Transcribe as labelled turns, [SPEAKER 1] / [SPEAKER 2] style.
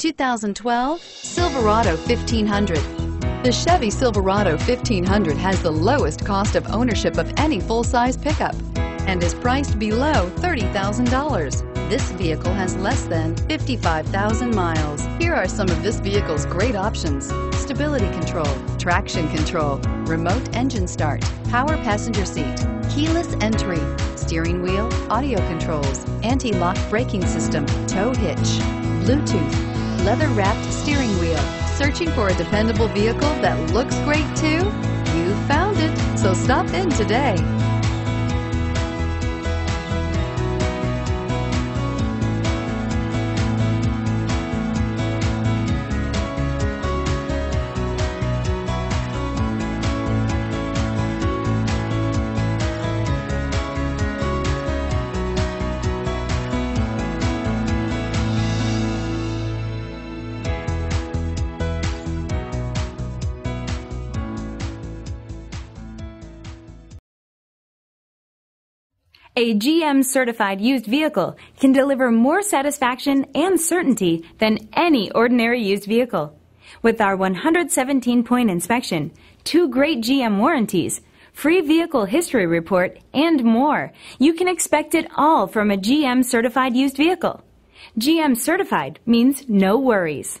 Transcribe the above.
[SPEAKER 1] 2012 Silverado 1500. The Chevy Silverado 1500 has the lowest cost of ownership of any full-size pickup and is priced below $30,000. This vehicle has less than 55,000 miles. Here are some of this vehicle's great options. Stability control, traction control, remote engine start, power passenger seat, keyless entry, steering wheel, audio controls, anti-lock braking system, tow hitch, Bluetooth, leather-wrapped steering wheel. Searching for a dependable vehicle that looks great too? You found it, so stop in today.
[SPEAKER 2] A GM certified used vehicle can deliver more satisfaction and certainty than any ordinary used vehicle. With our 117 point inspection, two great GM warranties, free vehicle history report, and more, you can expect it all from a GM certified used vehicle. GM certified means no worries.